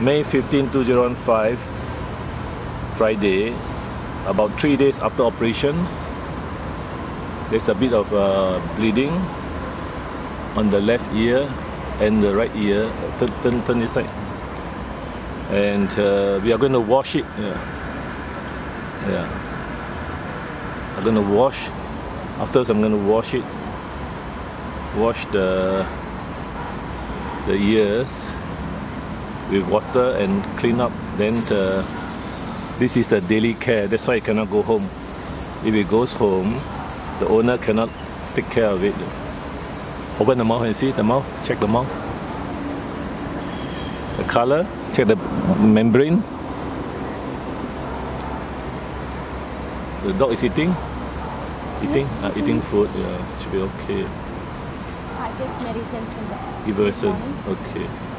May 15, 2015, Friday, about three days after operation. There's a bit of uh, bleeding on the left ear and the right ear. Turn, turn, turn this side. And uh, we are going to wash it. Yeah. Yeah. I'm going to wash. Afterwards, I'm going to wash it. Wash the the ears with water and clean up. Then uh, this is the daily care. That's why it cannot go home. If it goes home, the owner cannot take care of it. Open the mouth and see the mouth. Check the mouth. The color. Check the membrane. The dog is eating. Eating. Uh, eating food. Yeah, should be okay. I take medicine from the Everson. Okay.